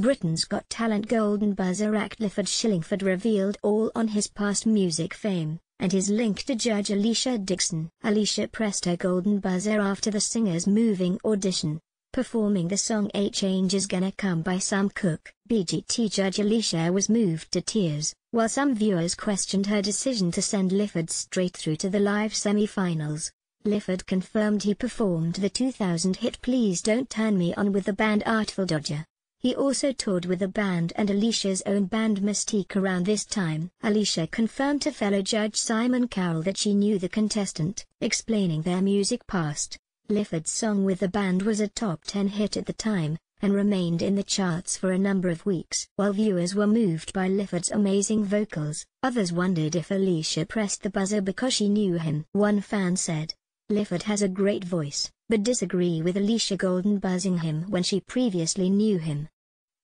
Britain's Got Talent Golden Buzzer act Lifford Shillingford revealed all on his past music fame, and his link to judge Alesha Dixon. Alesha pressed her Golden Buzzer after the singer's moving audition, performing the song A Change Is Gonna Come by Sam Cooke. BGT judge Alesha was moved to tears, while some viewers questioned her decision to send Lifford straight through to the live semi-finals. Lifford confirmed he performed the 2000 hit Please Don't Turn Me On with the band Artful Dodger. He also toured with the band and Alesha's own band Mis-Teeq around this time. Alesha confirmed to fellow judge Simon Cowell that she knew the contestant, explaining their music past. Lifford's song with the band was a top 10 hit at the time, and remained in the charts for a number of weeks. While viewers were moved by Lifford's amazing vocals, others wondered if Alesha pressed the buzzer because she knew him. One fan said, Lifford has a great voice, but disagree with Alesha Golden buzzing him when she previously knew him.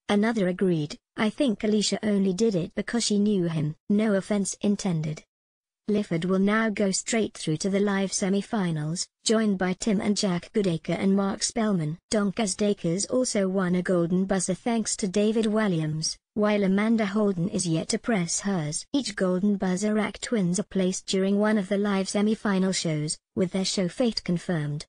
Another agreed, I think Alesha only did it because she knew him. No offense intended. Lifford will now go straight through to the live semi-finals, joined by Tim and Jack Goodacre and Mark Spellman. Donchez Dacres also won a golden buzzer thanks to David Walliams, while Amanda Holden is yet to press hers. Each golden buzzer act wins a place during one of the live semi-final shows, with their show fate confirmed.